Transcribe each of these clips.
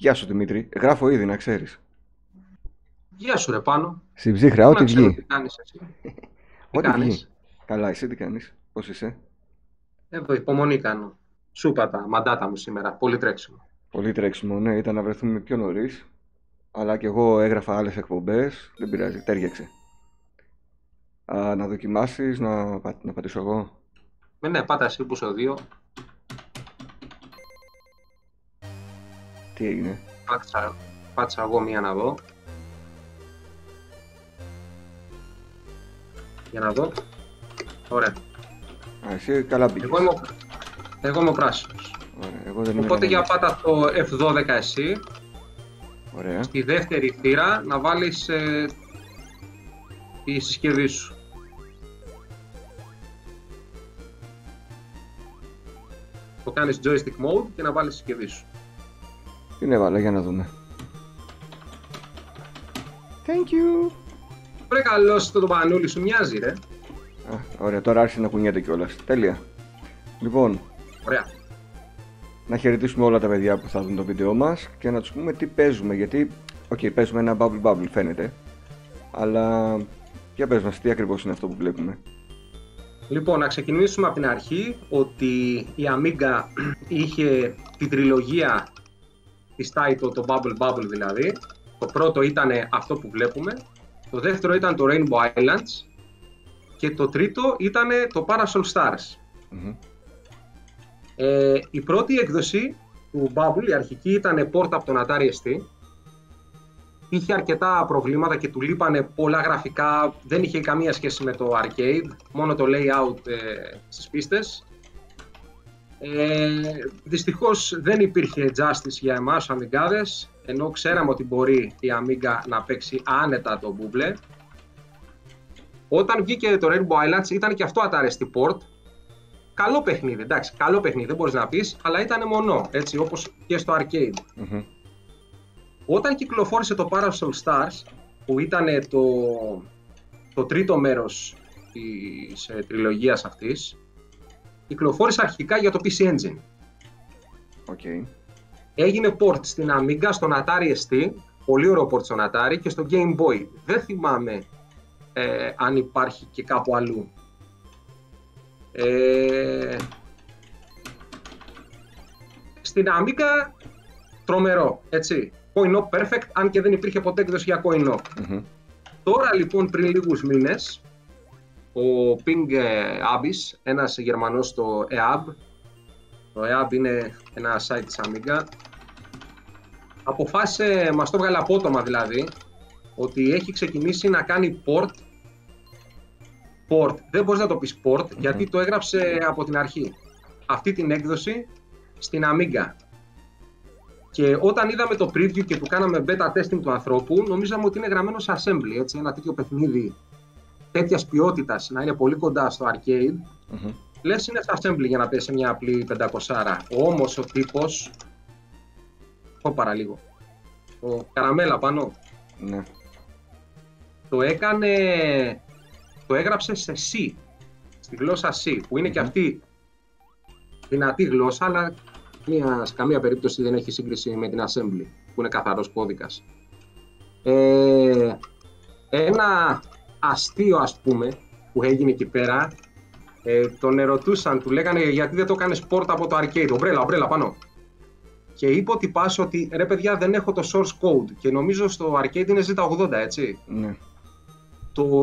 Γεια σου Δημήτρη. Γράφω ήδη να ξέρεις. Γεια σου ρε πάνω. Στην ψύχρα, ό,τι Να ξέρω βγει. τι κάνεις εσύ. Τι Ό,τι κάνεις. βγει. Καλά, εσύ τι κάνεις. Πώς είσαι; Εδώ υπομονή κάνω. Σου είπα τα μαντάτα μου σήμερα. Πολύ τρέξιμο. Πολύ τρέξιμο, ναι, ήταν να βρεθούμε πιο νωρίς. Αλλά και εγώ έγραφα άλλες εκπομπές. Δεν πειράζει, τέριαξε. Α, να δοκιμάσεις, να, πα- να πατήσω εγώ. Με ναι, πάτα εσύ που σε δύο. Τι έγινε; Πάτησα, πάτησα εγώ μία να δω. Για να δω. Ωραία. Α, εσύ καλά μπήκες. Εγώ είμαι, ο- εγώ είμαι ο πράσινος. Ωραία, εγώ δεν είμαι Οπότε για κανένας. πάτα το F12 εσύ. Ωραία. Στη δεύτερη θύρα να βάλεις ε, τη συσκευή σου. Το κάνεις joystick mode και να βάλεις τη συσκευή σου. Την έβαλα για να δούμε. Thank you. Βρε καλώς το, το πανούλι σου μοιάζει ρε. Α, ωραία, τώρα άρχισε να κουνιέται κιόλας. Τέλεια. Λοιπόν, Ωραία. να χαιρετήσουμε όλα τα παιδιά που θα δουν το βίντεο μας και να τους πούμε τι παίζουμε. Γιατί, οκ, παίζουμε ένα bubble bubble φαίνεται. Αλλά, για πες μας, τι ακριβώς είναι αυτό που βλέπουμε. Λοιπόν, να ξεκινήσουμε από την αρχή ότι η Amiga είχε την τριλογία της Taito, το Bubble Bubble δηλαδή. Το πρώτο ήταν αυτό που βλέπουμε, το δεύτερο ήταν το Rainbow Islands και το τρίτο ήταν το Parasol Stars. Μμμ. Ε, η πρώτη έκδοση του Bubble, η αρχική, ήταν port από τον Atari ST. Είχε αρκετά προβλήματα και του λείπανε πολλά γραφικά, δεν είχε καμία σχέση με το arcade, μόνο το layout ε, στις πίστες. Ε, δυστυχώς δεν υπήρχε justice για εμάς τους αμιγκάδες, ενώ ξέραμε ότι μπορεί η Amiga να παίξει άνετα το Bubble. Όταν βγήκε το Rainbow Islands ήταν και αυτό Atari ST port, καλό παιχνίδι, εντάξει, καλό παιχνίδι, δεν μπορείς να πεις, αλλά ήταν μονό, έτσι, όπως και στο arcade. Μμμ. Όταν κυκλοφόρησε το Parasol Stars, που ήταν το, το τρίτο μέρος της ε, τριλογίας αυτής, κυκλοφόρησε αρχικά για το PC Engine. Οκ. Έγινε port στην Amiga, στον Atari ST, πολύ ωραίο port στον Atari και στο Game Boy. Δεν θυμάμαι ε, αν υπάρχει και κάπου αλλού. Ε, στην Amiga τρομερό, έτσι. Coin-op perfect, αν και δεν υπήρχε ποτέ έκδοση για coin-op. Μμμ. Τώρα λοιπόν πριν λίγους μήνες ο Ping ε, Abyss, ένας Γερμανός στο EAB, το EAB είναι ένα site της Amiga, αποφάσισε, μας το έβγαλε απότομα δηλαδή, ότι έχει ξεκινήσει να κάνει port. Port, δεν μπορείς να το πεις port γιατί το έγραψε από την αρχή. Αυτή την έκδοση στην Amiga. Και όταν είδαμε το preview και του κάναμε beta testing του ανθρώπου, νομίζαμε ότι είναι γραμμένο σε assembly. Έτσι, ένα τέτοιο παιχνίδι τέτοιας ποιότητας να είναι πολύ κοντά στο arcade. Μμμ. Λες είναι σε assembly για να πέσει σε μια απλή 500. Όμως ο τύπος. Πω παραλίγο. Ο καραμέλα πάνω. Ναι. Το έκανε. Το έγραψε σε C. Στη γλώσσα C, που είναι και Μμμ. αυτή δυνατή γλώσσα, αλλά μια, σε καμία περίπτωση δεν έχει σύγκριση με την assembly, που είναι καθαρός κώδικας. Ε, ένα αστείο, ας πούμε, που έγινε εκεί πέρα, ε, τον ερωτούσαν, του λέγανε γιατί δεν το κάνεις port από το arcade, ομπρέλα, ομπρέλα πάνω. Και είπε ότι πας ότι ρε παιδιά δεν έχω το source code και νομίζω στο arcade είναι Z80 έτσι. Ναι. Το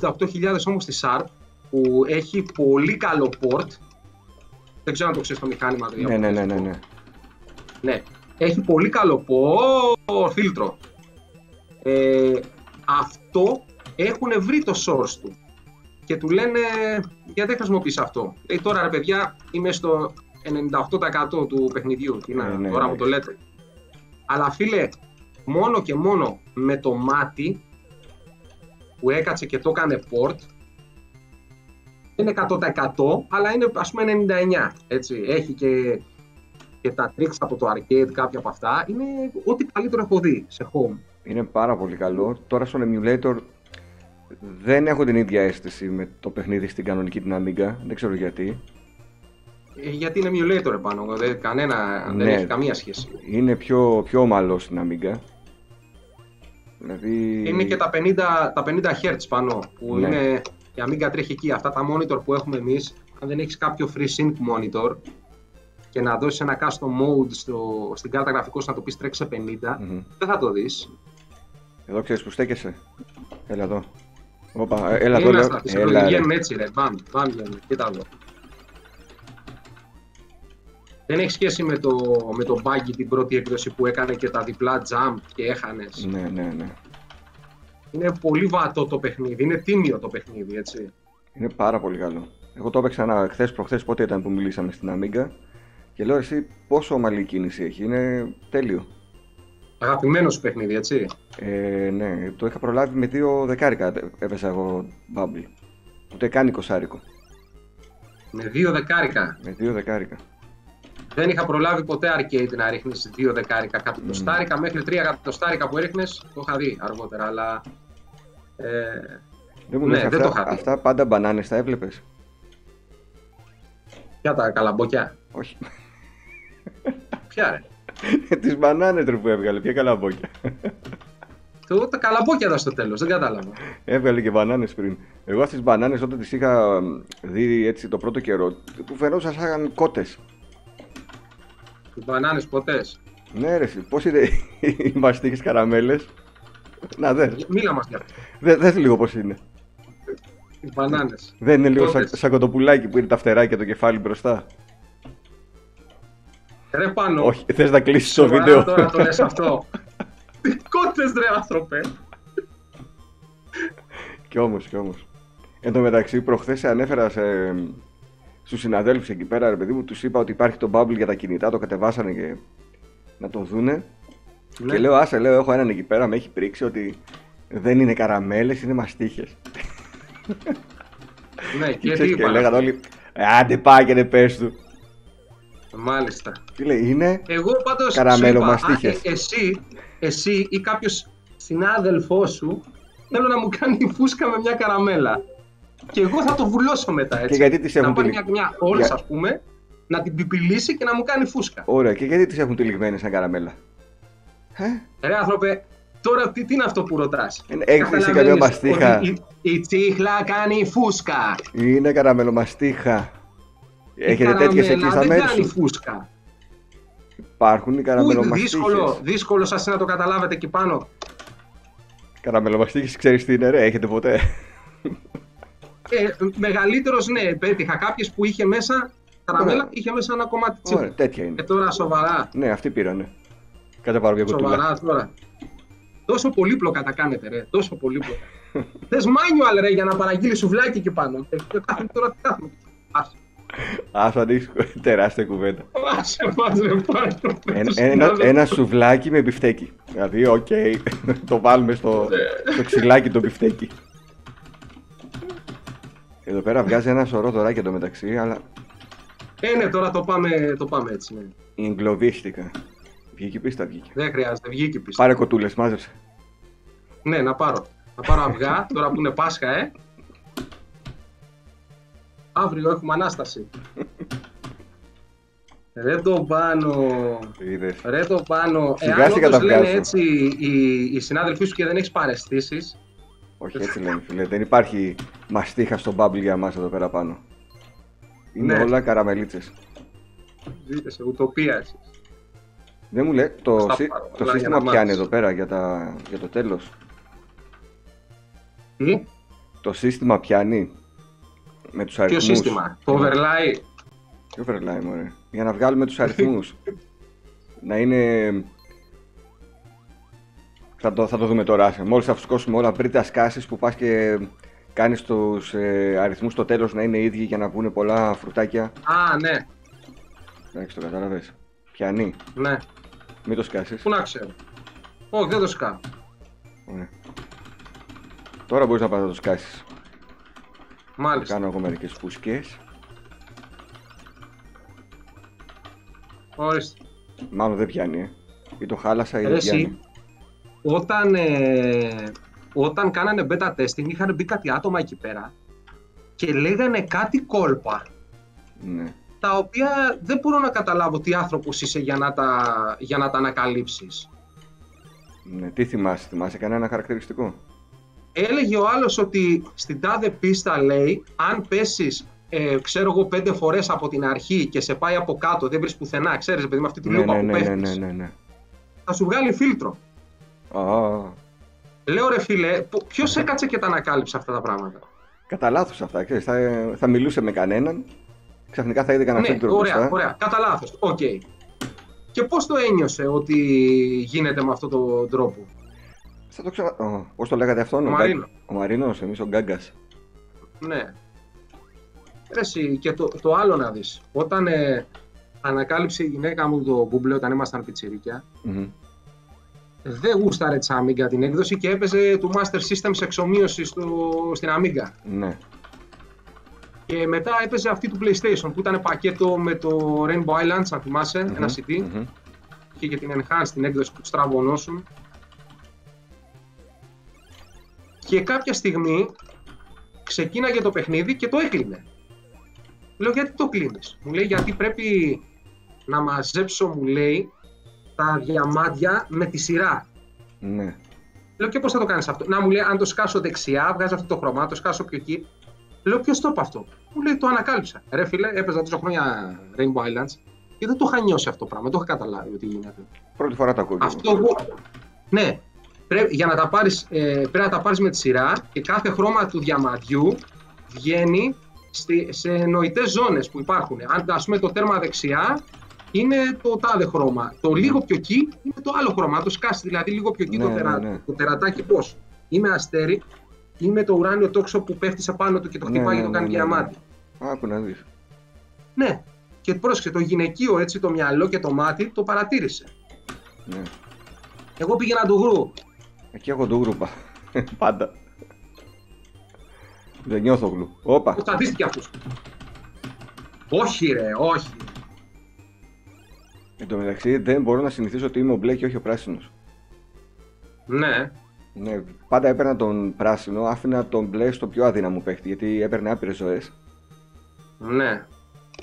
668.000 όμως στη Sharp που έχει πολύ καλό port δεν ξέρω αν το ξέρεις το μηχάνημα δηλαδή, Ναι, από ναι, ναι, αυτό. ναι, ναι. Ναι. Έχει πολύ καλό port φίλτρο. Ε, αυτό έχουν βρει το source του και του λένε γιατί δεν χρησιμοποιείς αυτό. Λέει τώρα ρε παιδιά είμαι στο 98% του παιχνιδιού. Τι να, Ε, ναι, τώρα μου εντάξει. το λέτε. Αλλά φίλε, μόνο και μόνο με το μάτι που έκατσε και το έκανε port είναι 100% αλλά είναι ας πούμε 99 έτσι. Έχει και, και τα tricks από το arcade κάποια από αυτά είναι ό,τι καλύτερο έχω δει σε home. Είναι πάρα πολύ καλό. Τώρα στο emulator δεν έχω την ίδια αίσθηση με το παιχνίδι στην κανονική την Amiga. Δεν ξέρω γιατί. Ε, γιατί είναι emulator επάνω, δεν, κανένα, δεν Ναι. έχει καμία σχέση. Είναι πιο, πιο ομαλός στην Amiga. Δηλαδή... Είναι και τα 50, τα 50 Hz πάνω, που Ναι. είναι, η Amiga τρέχει εκεί. Αυτά τα monitor που έχουμε εμείς, αν δεν έχεις κάποιο FreeSync monitor και να δώσεις ένα custom mode στο, στην κάρτα γραφικός να το πεις τρέξει σε 50, Μμμ. δεν θα το δεις. Εδώ ξέρεις που στέκεσαι. Έλα εδώ. Όπα, ε, έλα εδώ. Είναι λέω. στα Έλα, ρε. βγαίνουν έτσι ρε, μπαμ, μπαμ βγαίνουν, κοίτα εδώ. Δεν έχει σχέση με το, με το buggy την πρώτη έκδοση που έκανε και τα διπλά jump και έχανες. Ναι, ναι, ναι. Είναι πολύ βατό το παιχνίδι, είναι τίμιο το παιχνίδι, έτσι. Είναι πάρα πολύ καλό. Εγώ το έπαιξα ένα χθες προχθές, πότε ήταν που μιλήσαμε στην Amiga. Και λέω εσύ πόσο ομαλή κίνηση έχει. Είναι τέλειο. Αγαπημένος σου παιχνίδι, έτσι; Ε, ναι, το είχα προλάβει με δύο δεκάρικα. Έπεσα εγώ Bubble. Ούτε καν εικοσάρικο. Με δύο δεκάρικα. Με δύο δεκάρικα. Δεν είχα προλάβει ποτέ arcade να ρίχνεις δύο δεκάρικα. Εκατοστάρικα μέχρι τρία εκατοστάρικα που έριχνες, το είχα δει αργότερα, αλλά. Ε, Δεν μου Ναι, λες δεν αυτά, το είχα δει. αυτά πάντα μπανάνες τα έβλεπες; ποια τα καλαμπόκια; Όχι. Ποια ρε; Τις μπανάνε ρε που έβγαλε, ποια καλαμπόκια. Το, τα καλαμπόκια εδώ στο τέλος, δεν κατάλαβα. Έβγαλε και μπανάνες πριν. Εγώ αυτές τις μπανάνες όταν τις είχα μ, δει έτσι το πρώτο καιρό, που φαινόταν σαν κότες. Οι μπανάνες ποτές. Ναι, ρε, πώς είναι οι μαστίχε καραμέλες; Να δες. Μίλα μας για αυτό. Δε, δες λίγο πώς είναι. Οι μπανάνες. Δεν είναι λίγο σαν, Κότες. σαν κοτοπουλάκι που είναι τα φτεράκια και το κεφάλι μπροστά. Ρε πάνω. Όχι, θες να κλείσεις το Σοβαρά βίντεο. Τώρα το λες αυτό. Τι κότες ρε άνθρωπε. κι όμως, κι όμως. Εν τω μεταξύ, προχθές ανέφερα σε, στους συναδέλφους εκεί πέρα, ρε παιδί μου, τους είπα ότι υπάρχει το Bubble για τα κινητά, το κατεβάσανε και να το δούνε. Ναι. Και λέω, άσε, λέω, έχω έναν εκεί πέρα, με έχει πρίξει ότι δεν είναι καραμέλες, είναι μαστίχες. Ναι, Και, και τι ξέρεις, και είπα. λέγανε όλοι, «Ε, άντε πάει και δεν πες του. Μάλιστα. Τι λέει, είναι Εγώ πάντως Καραμέλο σου είπα, μαστίχες. α, ε, εσύ, εσύ ή κάποιος συνάδελφός σου θέλω να μου κάνει φούσκα με μια καραμέλα. Και εγώ θα το βουλώσω μετά έτσι. Και γιατί τις να έχουν πάρει τυλι- μια, μια όλες Για- ας πούμε, να την πιπιλήσει και να μου κάνει φούσκα. Ωραία, και γιατί τις έχουν τυλιγμένες σαν καραμέλα; Ε, Ρε άνθρωπε, τώρα τι, τι είναι αυτό που ρωτάς; Είναι έκθεση Καταλαβαίνεις καμιά μαστίχα. ότι Η, η τσίχλα κάνει φούσκα. είναι καραμελομαστίχα. Η Έχετε τέτοιες εκεί καραμέλα στα δεν μέρη κάνει σου; φούσκα. Υπάρχουν οι Πού είναι; καραμελομαστίχες. δύσκολο, δύσκολο σας είναι να το καταλάβετε εκεί πάνω. Καραμελομαστίχες ξέρεις τι είναι ρε, έχετε ποτέ; Ε, μεγαλύτερος ναι, πέτυχα κάποιες που είχε μέσα, καραμέλα, Ωραία. είχε μέσα ένα κομμάτι Ωραία, τσίπου. τέτοια είναι. Και τώρα σοβαρά, Ναι, αυτοί πήρανε. Κάτσε πάρω μια κουτούλα. σοβαρά τώρα. Τόσο πολύπλοκα τα κάνετε ρε, τόσο πολύπλοκα. Θες manual ρε για να παραγγείλεις σουβλάκι εκεί πάνω. Ε, και κάθομαι τώρα τι κάθομαι. Άσε, Ας ανοίξει τεράστια κουβέντα. άσε μας ρε πάρε το Ένα, πέτω ένα, στην ένα σουβλάκι με μπιφτέκι. Δηλαδή, οκ, το βάλουμε στο, στο ξυλάκι το μπιφτέκι. Εδώ πέρα βγάζει ένα σωρό δωράκια το μεταξύ, αλλά Ε, ναι, τώρα το πάμε, το πάμε έτσι. Ναι. εγκλωβίστηκα. Βγήκε πίστα, βγήκε. Δεν χρειάζεται, βγήκε πίστα. Πάρε κοτούλες, μάζεψε. Ναι, να πάρω. Να πάρω αυγά, τώρα που είναι Πάσχα, ε. Αύριο έχουμε Ανάσταση. Ρε το πάνω. Είδες. Ρε το πάνω. Σιγά Εάν σιγά όντως τα λένε βγάζω. έτσι οι, οι συνάδελφοί σου και δεν έχεις παρεστήσεις, Όχι, έτσι λένε, φίλε. Δεν υπάρχει μαστίχα στο bubble για μας εδώ πέρα πάνω. Είναι Ναι. όλα καραμελίτσες. ζείτε σε ουτοπία εσείς. Δεν μου λέει, το, Στα σύ- πάρω, το όλα για σύστημα να πιάνει μάθεις. εδώ πέρα για, τα, για το τέλος. Τι, Το σύστημα πιάνει; Με τους ποιο αριθμούς. σύστημα, το overlay; Τι overlay, μωρέ; Για να βγάλουμε τους αριθμούς. να είναι... Θα το, θα το δούμε τώρα. άσε. Μόλις θα φουσκώσουμε όλα πριν τα σκάσεις που πας και κάνεις τους ε, αριθμούς στο τέλος να είναι ίδιοι για να βγουν πολλά φρουτάκια. Α, ναι, Εντάξει, το κατάλαβες. Πιάνει. ναι. Μην το σκάσεις. Πού να ξέρω. Όχι, δεν το σκάω. Ωραία. Τώρα μπορείς να πας να το σκάσεις. Μάλιστα. Κάνω εγώ μερικές φούσκες. Ορίστε. Μάλλον δεν πιάνει, ε. Ή το χάλασα ή Ρε δεν εσύ, πιάνει. όταν, ε, όταν κάνανε beta testing είχαν μπει κάτι άτομα εκεί πέρα και λέγανε κάτι κόλπα Ναι. τα οποία δεν μπορώ να καταλάβω τι άνθρωπος είσαι για να τα, για να τα ανακαλύψεις. Ναι, τι θυμάσαι, θυμάσαι κανένα χαρακτηριστικό; Έλεγε ο άλλος ότι στην τάδε πίστα λέει, αν πέσεις ε, ξέρω εγώ πέντε φορές από την αρχή και σε πάει από κάτω, δεν βρεις πουθενά, ξέρεις παιδί με αυτή τη Ναι, λούπα ναι, που ναι, ναι, πέφτεις, ναι, ναι, ναι. θα σου βγάλει φίλτρο. Α, Λέω ρε φίλε, ποιος έκατσε και τα ανακάλυψε αυτά τα πράγματα; κατά λάθος αυτά, ξέρεις, θα, θα μιλούσε με κανέναν, ξαφνικά θα είδε κανένα ναι, φίλτρο ωραία, μπροστά. ωραία. Κατά λάθος. Οκ. Και πώς το ένιωσε ότι γίνεται με αυτόν τον τρόπο; Θα το ξα... Ω, πώς το λέγατε αυτόν, Ο Γκά- Μαρίνο. Ο Μαρίνος, εμείς ο Γκάγκας. Ναι. Ρε εσύ, και το, το άλλο να δεις. Όταν ε, ανακάλυψε η γυναίκα μου το Google όταν ήμασταν πιτσιρίκια, Μμμ. δεν γούσταρε της Amiga την έκδοση και έπαιζε του Master System σε εξομοίωσης στο, στην Amiga. Ναι, Και μετά έπαιζε αυτή του PlayStation που ήταν πακέτο με το Rainbow Islands, αν θυμάσαι, Μμμ, ένα CD. μμμ. και για την Enhanced την έκδοση που στραβωνώσουν. Και κάποια στιγμή ξεκίναγε το παιχνίδι και το έκλεινε. Λέω γιατί το κλείνεις; Μου λέει γιατί πρέπει να μαζέψω, μου λέει, τα διαμάντια με τη σειρά. Ναι. Λέω και πώς θα το κάνεις αυτό; Να μου λέει αν το σκάσω δεξιά, βγάζει αυτό το χρώμα, το σκάσω πιο εκεί. Λέω ποιος το είπε αυτό; Μου λέει το ανακάλυψα. Ρε φίλε, έπαιζα τόσα χρόνια Rainbow Islands και δεν το είχα νιώσει αυτό το πράγμα, δεν το είχα καταλάβει ότι γίνεται. Πρώτη φορά τα ακούω. κι εγώ. Αυτό εγώ. Ναι. Πρέπει, για να τα πάρεις, ε, πρέπει να τα πάρεις με τη σειρά και κάθε χρώμα του διαμαντιού βγαίνει στη, σε νοητές ζώνες που υπάρχουν. Αν ας πούμε το τέρμα δεξιά είναι το τάδε χρώμα. Το λίγο πιο εκεί είναι το άλλο χρώμα. Αν το σκάσεις δηλαδή λίγο πιο εκεί Ναι, το, ναι, τερα, ναι. το τερατάκι πώς; Είμαι αστέρι, είμαι το ουράνιο τόξο που πέφτει σε πάνω του και το Ναι, χτυπάει ναι, και το ναι, κάνει ναι, ναι. διαμάτι. Άκου να δεις. Ναι. Και πρόσεξε, το γυναικείο έτσι το μυαλό και το μάτι το παρατήρησε. Ναι. Εγώ πήγαινα του γρου. Εκεί έχω το γρούπα. Πάντα. Δεν νιώθω γλου. Όπα. Το στατίστηκε αυτός. Όχι ρε, όχι. Εν τω μεταξύ δεν μπορώ να συνηθίσω ότι είμαι ο μπλε και όχι ο πράσινος. Ναι. Ναι, πάντα έπαιρνα τον πράσινο, άφηνα τον μπλε στο πιο αδύναμο παίχτη γιατί έπαιρνε άπειρες ζωές. Ναι.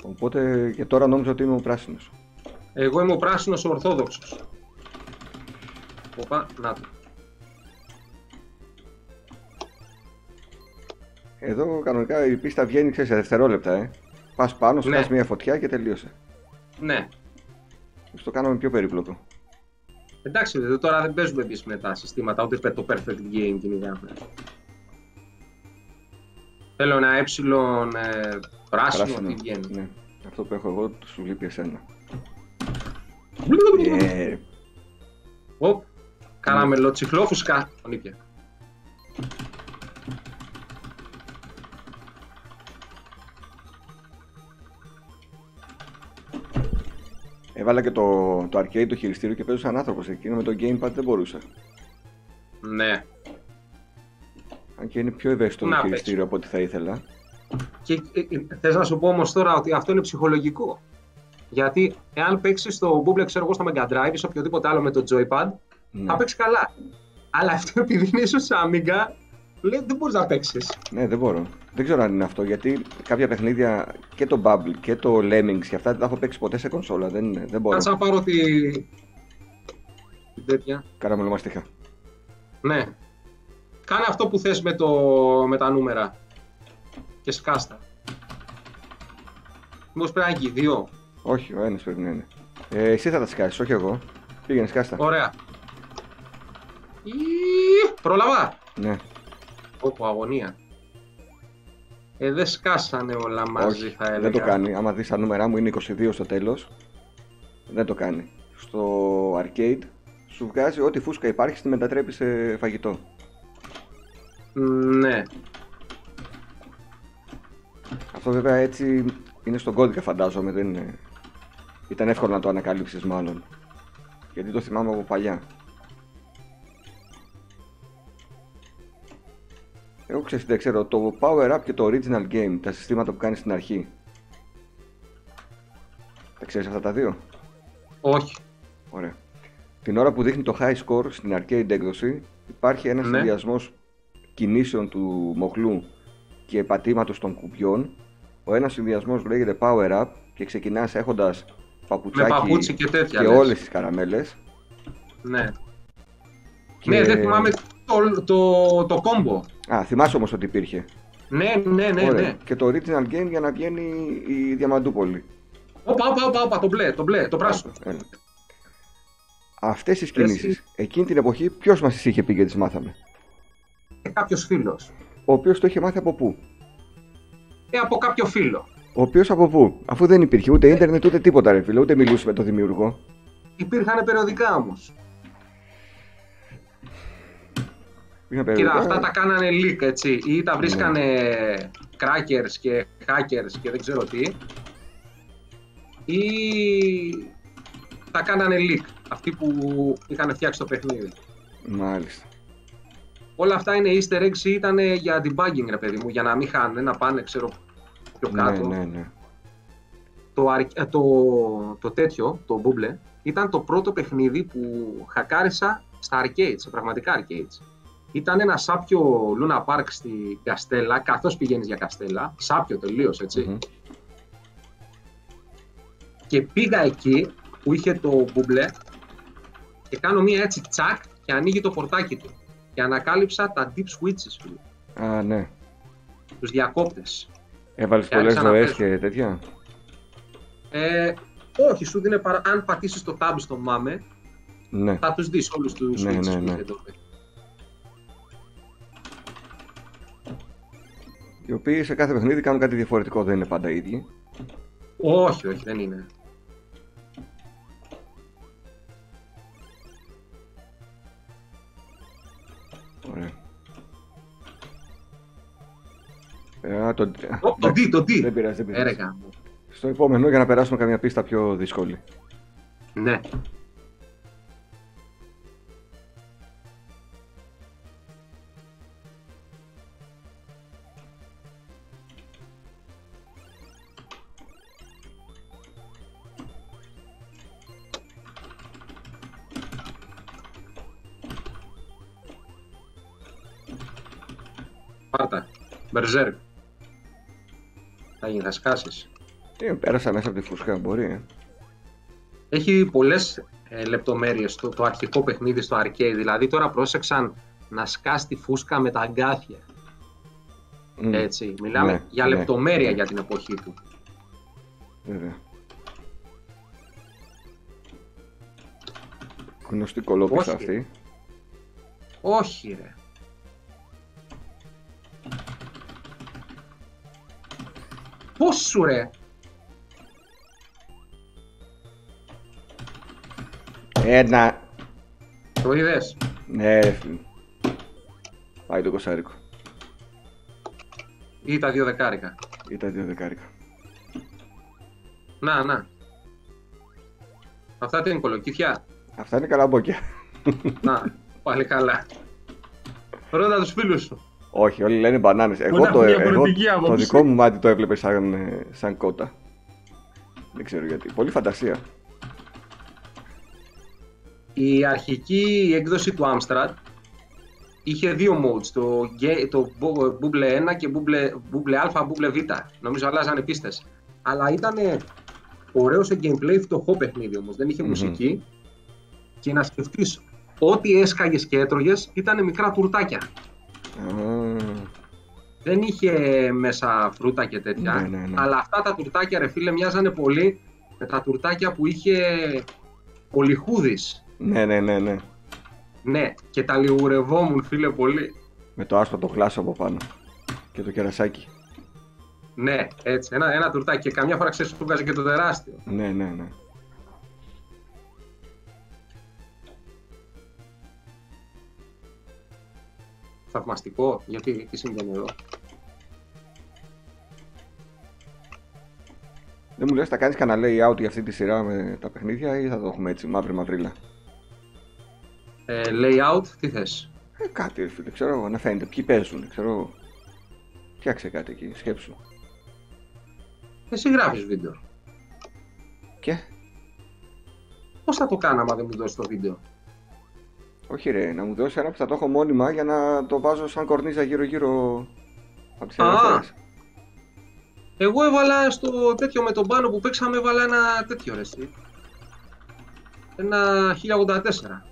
Οπότε και τώρα νόμιζα ότι είμαι ο πράσινος. Εγώ είμαι ο πράσινος ο ορθόδοξος. Οπα, να το. Εδώ κανονικά η πίστα βγαίνει ξέρεις, σε δευτερόλεπτα, ε. Πας πάνω, σου Ναι. κάνεις μια φωτιά και τελείωσε. Ναι. Εμείς το κάναμε πιο περίπλοκο. Εντάξει, δε, τώρα δεν παίζουμε εμείς με τα συστήματα, ούτε το perfect game κυνηγάμε. Θέλω ένα ε ε, πράσινο, τι βγαίνει. Ναι. Αυτό που έχω εγώ σου λείπει εσένα. Ε, Οπ, καραμελό τσιχλόφουσκα. Τον ήπια. Έβαλα και το, το arcade το χειριστήριο και παίζω σαν άνθρωπος. Εκείνο με το gamepad δεν μπορούσα. Ναι. Αν και είναι πιο ευαίσθητο Να το παίξω. χειριστήριο από ό,τι θα ήθελα. Και ε, ε, θες να σου πω όμως τώρα ότι αυτό είναι ψυχολογικό. Γιατί εάν παίξεις το Bubble, ξέρω εγώ, στο Mega Drive ή σε οποιοδήποτε άλλο με το Joypad, Ναι. θα παίξεις καλά. Αλλά αυτό επειδή είναι ίσως σε Amiga, λέει δεν μπορείς να παίξεις. Ναι, δεν μπορώ. Δεν ξέρω αν είναι αυτό γιατί κάποια παιχνίδια και το Bubble και το Lemmings και αυτά δεν τα έχω παίξει ποτέ σε κονσόλα. Δεν, δεν μπορώ. Αν σαν πάρω τη. την τέτοια. Καραμελομαστιχά. Ναι. Κάνε αυτό που θες με, το... με τα νούμερα. Και σκάστα. Μήπως πρέπει να είναι εκεί, δύο; Όχι, ο ένας πρέπει να είναι. Ε, εσύ θα τα σκάσεις, όχι εγώ. Πήγαινε σκάστα. Ωραία. Ιii, Πρόλαβα. Ναι. Όπο, αγωνία. Ε, δεν σκάσανε όλα μαζί, όχι, θα έλεγα. δεν το κάνει. Άμα δεις τα νούμερα μου είναι 22 στο τέλος. Δεν το κάνει. Στο arcade σου βγάζει ό,τι φούσκα υπάρχει, τη μετατρέπει σε φαγητό. Ναι. Αυτό βέβαια έτσι είναι στον κώδικα φαντάζομαι, δεν είναι... Ήταν εύκολο να το ανακαλύψεις μάλλον. Γιατί το θυμάμαι από παλιά. Εγώ ξέρεις, δεν ξέρω, το Power Up και το Original Game, τα συστήματα που κάνεις στην αρχή. Τα ξέρεις αυτά τα δύο; Όχι. Ωραία. Την ώρα που δείχνει το high score στην arcade έκδοση, υπάρχει ένας Ναι. συνδυασμός κινήσεων του μοχλού και πατήματος των κουμπιών. Ο ένας συνδυασμός λέγεται Power Up και ξεκινάς έχοντας παπουτσάκι Με παπούτσι και τέτοια. και λες. όλες τις καραμέλες. Ναι. Και... Ναι, δεν θυμάμαι το, το, το κόμπο. Α, θυμάσαι όμως ότι υπήρχε. Ναι, ναι, ναι, Ωραία. ναι. Και το original game για να βγαίνει η Διαμαντούπολη. Όπα, όπα, όπα, όπα, το μπλε, το μπλε, το πράσινο. Έλα. Αυτές τις Εσύ. κινήσεις, εκείνη την εποχή ποιος μας τις είχε πει και τις μάθαμε; Ε, κάποιος φίλος. Ο οποίος το είχε μάθει από πού; Ε, από κάποιο φίλο. Ο οποίος από πού; Αφού δεν υπήρχε ούτε ίντερνετ ούτε τίποτα ρε φίλε, ούτε μιλούσε με τον δημιουργό. Υπήρχαν περιοδικά όμως. Κοίτα, περιοδικά. αυτά τα κάνανε leak, έτσι. Ή τα βρίσκανε crackers και hackers και δεν ξέρω τι. Ή τα κάνανε leak, αυτοί που είχαν φτιάξει το παιχνίδι. Μάλιστα. Όλα αυτά είναι easter eggs ή ήταν για debugging, ρε παιδί μου, για να μην χάνουν, να πάνε, ξέρω, πιο κάτω. Ναι, ναι, ναι. Το, αρ- ε, το, το τέτοιο, το Bubble, ήταν το πρώτο παιχνίδι που χακάρισα στα arcades, σε πραγματικά arcades. Ήταν ένα σάπιο Luna Park στη Καστέλα, καθώς πηγαίνεις για Καστέλα, σάπιο τελείως, έτσι. Μμμ. Και πήγα εκεί που είχε το Bubble και κάνω μία έτσι τσακ και ανοίγει το πορτάκι του. Και ανακάλυψα τα deep switches, φίλε, Α, ναι. τους διακόπτες. Έβαλες Και πολλές άρχισα να ζωές παίζω. και τέτοια; Ε, όχι, σου δίνει παρα... αν πατήσεις το tab στο MAME, Ναι. θα τους δεις όλους τους Ναι, switches ναι, που ναι. είχε τότε. Οι οποίοι σε κάθε παιχνίδι κάνουν κάτι διαφορετικό, δεν είναι πάντα οι ίδιοι. Όχι, όχι, δεν είναι. Ωραία. Ε, α, το... Ω, το D, το D. Δεν πειράζει, δεν πειράζει. Έρεγα. Στο επόμενο για να περάσουμε καμιά πίστα πιο δύσκολη. Ναι. Πάρτα. Μπερζέρ. Θα γίνει, θα σκάσεις. Ε, πέρασα μέσα από τη φούσκα, μπορεί. Ε. Έχει πολλές ε, λεπτομέρειες το, το αρχικό παιχνίδι στο arcade. Δηλαδή τώρα πρόσεξαν να σκάσει τη φούσκα με τα αγκάθια. Μμ, Έτσι. Μιλάμε Ναι, για ναι. λεπτομέρεια για την εποχή του. Βέβαια. Γνωστή κολόπιστα Όχι. αυτή. Όχι ρε. Πώς σου ρε; Ένα. Το είδες; Ναι, ρε φίλε. Πάει το κοσάρικο. Ή τα δύο δεκάρικα. Ή τα δύο δεκάρικα. Να, να. Αυτά τι είναι κολοκύθια. Αυτά είναι καλαμπόκια. να, πάλι καλά. Ρώτα τους φίλους σου. Όχι, όλοι λένε μπανάνες. Εγώ, να το, έχουν εγώ διαφορετική το άποψη. δικό μου μάτι το έβλεπε σαν, ε, σαν κότα. Δεν ξέρω γιατί. Πολύ φαντασία. Η αρχική έκδοση του Amstrad είχε δύο modes, το, ге- το Bo- Bubble 1 και Bubble, Bubble Α, Bubble Β. Νομίζω αλλάζανε πίστες. Αλλά ήταν ωραίος σε gameplay φτωχό παιχνίδι όμως, δεν είχε Μμμ. μουσική. Και να σκεφτείς, ό,τι έσκαγες και έτρωγες ήταν μικρά τουρτάκια. Α, Δεν είχε μέσα φρούτα και τέτοια. Ναι, ναι, ναι. Αλλά αυτά τα τουρτάκια, ρε φίλε, μοιάζανε πολύ με τα τουρτάκια που είχε ο Λιχούδης. ναι, ναι, ναι, ναι. Ναι, και τα λιγουρευόμουν, φίλε, πολύ. Με το άσπρο το κλάσο από πάνω. Και το κερασάκι. Ναι, έτσι, ένα, ένα τουρτάκι. Και καμιά φορά ξέρεις που βγάζει και το τεράστιο. Ναι, ναι, ναι. Θαυμαστικό, γιατί τι συμβαίνει εδώ; Δεν μου λες, θα κάνεις κανένα layout για αυτή τη σειρά με τα παιχνίδια ή θα το έχουμε έτσι, μαύρη μαυρίλα; Ε, layout, τι θες; Ε, κάτι, ρε φίλε, ξέρω εγώ, να φαίνεται. Ποιοι παίζουν, ξέρω εγώ. Φτιάξε κάτι εκεί, σκέψου. Εσύ γράφεις βίντεο. Και, Πώς θα το κάνω άμα δεν μου δώσεις το βίντεο; Όχι ρε, να μου δώσεις ένα που θα το έχω μόνιμα για να το βάζω σαν κορνίζα γύρω-γύρω από τις Α. αεροφέρες. Εγώ έβαλα στο τέτοιο με τον πάνω που παίξαμε, έβαλα ένα τέτοιο ρε εσύ. Ένα 1084.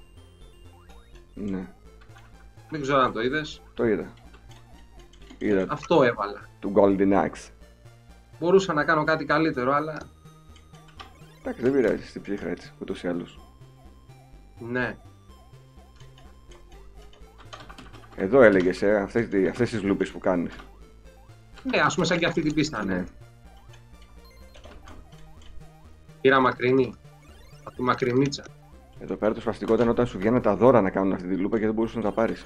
Ναι, Δεν ξέρω αν το είδες. το είδα. Είδα Αυτό έβαλα. του Golden Axe. Μπορούσα να κάνω κάτι καλύτερο, αλλά Εντάξει, δεν πειράζει στην ψύχρα έτσι, ούτως ή άλλως. ναι. Εδώ έλεγες, ε, αυτές, τι- αυτές τις λούπες που κάνεις. Ναι, ας πούμε σαν και αυτή την πίστα, ναι. Ναι. Πήρα μακρινή. Από τη μακρινίτσα. Εδώ πέρα το σπαστικό ήταν όταν σου βγαίνουν τα δώρα να κάνουν αυτή τη λούπα και δεν μπορούσαν να τα πάρεις.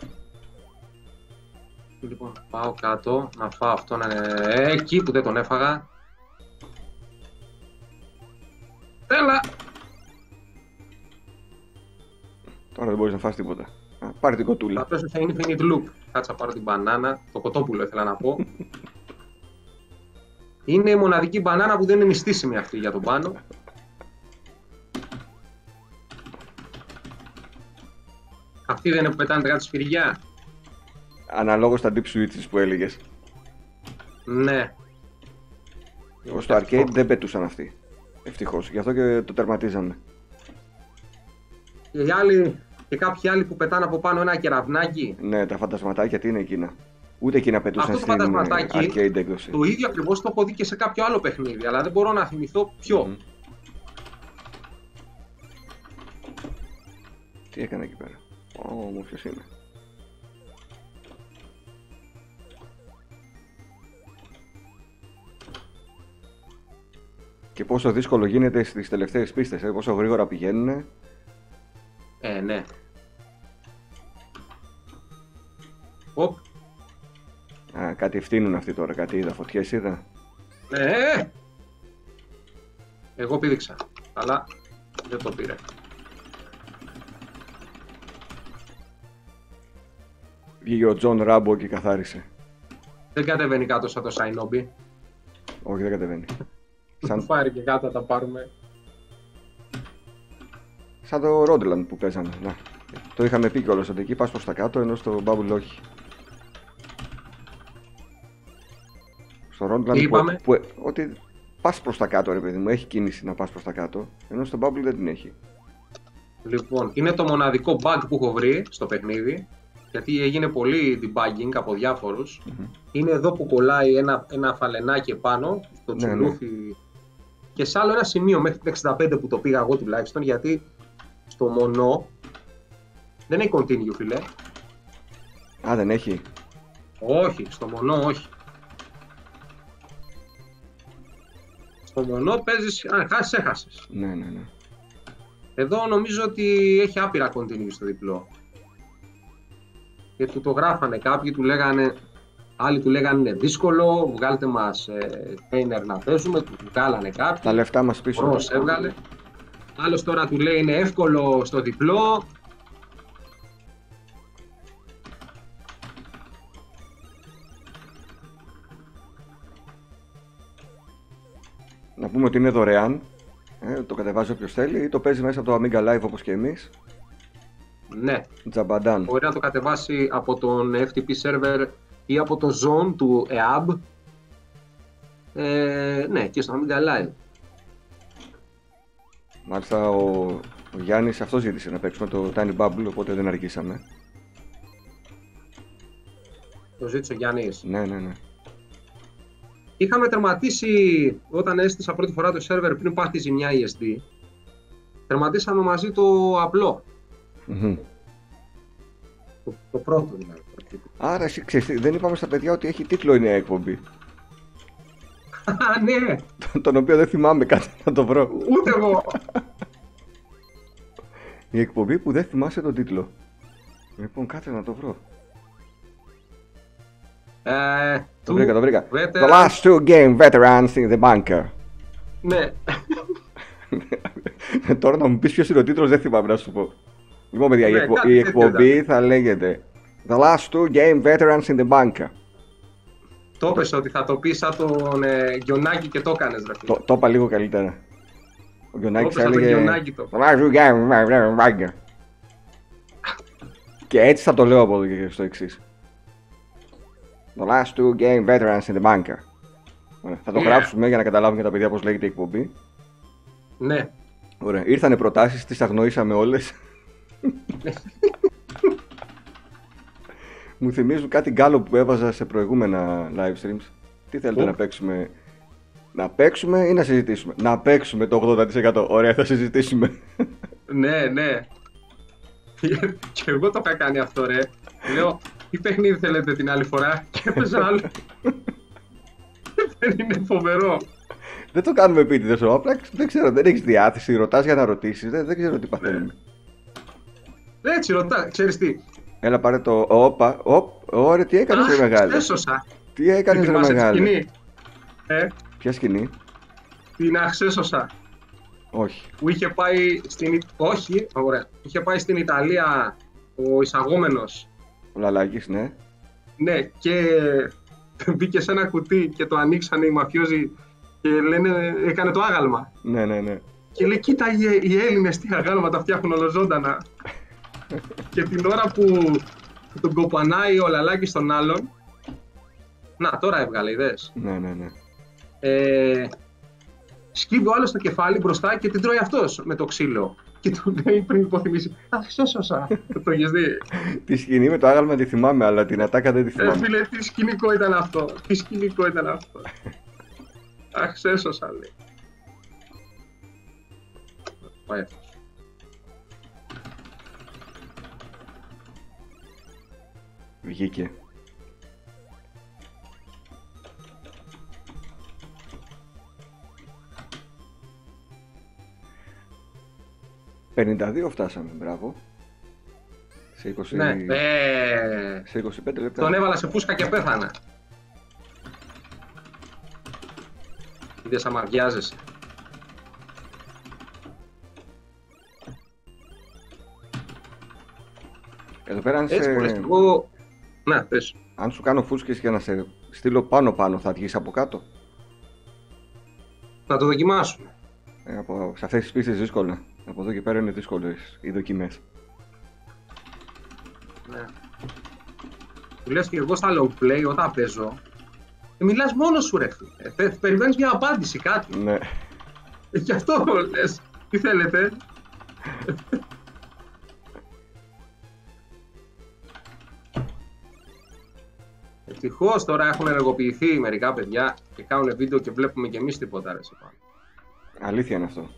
Λοιπόν, πάω κάτω, να φάω αυτό να είναι εκεί που δεν τον έφαγα. Έλα! Τώρα δεν μπορείς να φας τίποτα. Α, πάρε την Θα κοτούλα. πέσω σε Infinite Loop. Κάτσα πάρω την μπανάνα, το κοτόπουλο ήθελα να πω. Είναι η μοναδική μπανάνα που δεν είναι νηστίσιμη αυτή για τον πάνω. Αυτή δεν είναι που πετάνε κάτι σφυριά. Αναλόγως τα deep switches που έλεγες. Ναι. Εγώ στο arcade δεν πετούσαν αυτοί. Ευτυχώς. Γι' αυτό και το τερματίζαμε. Και οι άλλοι, και κάποιοι άλλοι που πετάνε από πάνω ένα κεραυνάκι. Ναι, τα φαντασματάκια τι είναι εκείνα; Ούτε εκείνα πετούσαν Αυτό το στην ε, φαντασματάκι, arcade έκδοση. Το ίδιο ακριβώς το έχω δει και σε κάποιο άλλο παιχνίδι, αλλά δεν μπορώ να θυμηθώ ποιο. Μμμ. Τι έκανε εκεί πέρα; Ω, μου ποιος είναι; Και πόσο δύσκολο γίνεται στις τελευταίες πίστες, ε, πόσο γρήγορα πηγαίνουν. Ε, ναι. Οπ. Α, κάτι ευθύνουν αυτοί τώρα, κάτι είδα, φωτιές είδα. Ναι. Εγώ πήδηξα. Αλλά δεν το πήρε. Βγήκε ο Τζον Ράμπο και καθάρισε. Δεν κατεβαίνει κάτω σαν το Σαϊνόμπι. Όχι, δεν κατεβαίνει. Σαν... Σαν, Πάρει και κάτω θα τα πάρουμε. Σαν το Ρόντλαντ που παίζαμε. Να. Το είχαμε πει κιόλας ότι εκεί πας προς τα κάτω, ενώ στο Bubble όχι. Στο Ρόντλαντ Τι είπαμε; που, που, ότι πας προς τα κάτω ρε παιδί μου, έχει κίνηση να πας προς τα κάτω, ενώ στο Bubble δεν την έχει. Λοιπόν, είναι το μοναδικό bug που έχω βρει στο παιχνίδι. Γιατί έγινε πολύ debugging από διάφορους. Είναι εδώ που κολλάει ένα, ένα φαλενάκι επάνω, στο Ναι, ναι. τσουλούφι. Και σε άλλο ένα σημείο μέχρι την 65 που το πήγα εγώ τουλάχιστον, γιατί στο μονό δεν έχει continue, φιλέ. Α, δεν έχει. Όχι, στο μονό όχι. Στο μονό παίζεις, αν χάσεις, έχασες. Ναι, ναι, ναι. Εδώ νομίζω ότι έχει άπειρα continue στο διπλό. Και του το γράφανε κάποιοι, του λέγανε, άλλοι του λέγανε είναι δύσκολο, βγάλτε μας ε, trainer να παίζουμε, του βγάλανε κάποιοι, Τα λεφτά μας πίσω. Ρος έβγαλε. Άλλος τώρα του λέει είναι εύκολο στο διπλό. Να πούμε ότι είναι δωρεάν. Ε, το κατεβάζει όποιος θέλει ή το παίζει μέσα από το Amiga Live όπως και εμείς. Ναι, Τζαμπαντάν. μπορεί να το κατεβάσει από τον FTP server ή από το zone του EAB. Ε, ναι, και στο Amiga Live. Μάλιστα ο, ο Γιάννης αυτός ζήτησε να παίξουμε το Tiny Bubble, οπότε δεν αργήσαμε. Το ζήτησε ο Γιάννης. Ναι, ναι, ναι. Είχαμε τερματίσει όταν έστησα πρώτη φορά το server πριν πάθει ζημιά ESD. Τερματίσαμε μαζί το απλό. Μμμ. Το, το πρώτο δηλαδή. Άρα εσύ ξέρεις, τι, δεν είπαμε στα παιδιά ότι έχει τίτλο η νέα εκπομπή. Α, ναι, τον- τον οποίο δεν θυμάμαι κάτι να το βρω. ούτε εγώ. Η εκπομπή που δεν θυμάσαι τον τίτλο. Λοιπόν, κάτσε να το βρω. Ε, Το του βρήκα, το βρήκα. veteran- The last two game veterans in the bunker. Ναι, Τώρα να μου πεις ποιος είναι ο τίτλος δεν θυμάμαι να σου πω. Λοιπόν, παιδιά, η, Ναι, εκπο- κάτι η τέτοιο εκπομπή θα λέγεται The last two game veterans in the bunker. Το έπεσε ότι θα το πεις σαν τον ε, Γιονάκη και το έκανες ρε φίλε. Το, το είπα λίγο καλύτερα. Ο Γιονάκης Το είπες σαν τον έλεγε Γιονάκη το. The last two game veterans in the bunker. Και έτσι θα το λέω από εδώ και στο εξής. The last two game veterans in the bunker. Ωραία. Θα το Yeah. γράψουμε για να καταλάβουν και τα παιδιά πώς λέγεται η εκπομπή. Ναι. Ωραία. Ήρθανε προτάσεις, τις αγνοήσαμε όλες. Μου θυμίζουν κάτι γκάλο που έβαζα σε προηγούμενα live streams. Τι θέλετε Ου. να παίξουμε; Να παίξουμε ή να συζητήσουμε; Να παίξουμε το 80%. Ωραία, θα συζητήσουμε. Ναι, ναι. και εγώ το είχα κάνει αυτό, ρε. Λέω, τι παιχνίδι θέλετε την άλλη φορά; Και έπαιζα άλλο. Δεν είναι φοβερό. δεν το κάνουμε επίτηδες όμω. Απλά δεν ξέρω, δεν έχεις διάθεση. Ρωτάς για να ρωτήσεις. Δεν, δεν ξέρω τι παθαίνουμε. Έτσι ρωτά, ξέρεις τι. Έλα πάρε το. Όπα, οπ, ωραία, τι έκανες ρε Αχ, μεγάλη. Έσωσα. Τι έκανες ρε Θυμάσαι τη μεγάλη. σκηνή. Ε, Ποια σκηνή; την αξέσωσα. Όχι. Που είχε πάει στην... Ι- Όχι, ωραία. Είχε πάει στην Ιταλία ο εισαγόμενος. Ο Λαλάκης, ναι. Ναι, και μπήκε σε ένα κουτί και το ανοίξανε οι μαφιόζοι και λένε, έκανε το άγαλμα. Ναι, ναι, ναι. Και λέει, κοίτα οι, οι Έλληνες τι αγάλματα τα φτιάχνουν ολοζώντανα. και την ώρα που, που τον κοπανάει ο Λαλάκης στον άλλον, να τώρα έβγαλε, είδες. Ναι, ναι, ναι. Ε, σκύβει ο άλλος το κεφάλι μπροστά και την τρώει αυτός με το ξύλο. Και του λέει πριν υποθυμίσει, Αχ, σώσοσα. το έχεις δει. Τη σκηνή με το άγαλμα τη θυμάμαι, αλλά την ατάκα δεν τη Ε, θυμάμαι. φίλε, τι σκηνικό ήταν αυτό. Τι σκηνικό ήταν αυτό. Αχ, σέσωσα, λέει. Πάει αυτός. Βγήκε. «52 φτάσαμε, μπράβο. Σε 20... Ναι, ε, σε 25 λεπτά. τον έβαλα σε φούσκα και πέθανα. Είδες άμα βιάζεσαι. Εδώ πέρα, αν, Έτσι σε... πολλές. Εγώ... Να, πες. αν σου κάνω φούσκες και να σε στείλω πάνω-πάνω, θα βγεις από κάτω; Να το δοκιμάσουμε. Ε, από... Σε αυτές τις πίστες δύσκολα. Από εδώ και πέρα είναι δύσκολες οι δοκιμές. Ναι. Του λες και εγώ στα low play όταν παίζω, ε, μιλάς μόνος σου ρε φίλε. Ε, πε- περιμένεις μια απάντηση, κάτι. Ναι. Ε, Γι' αυτό λες. Τι θέλετε; Ευτυχώς τώρα έχουν ενεργοποιηθεί μερικά παιδιά και κάνουν βίντεο και βλέπουμε και εμείς τίποτα ρε σε πάνω. Αλήθεια είναι αυτό.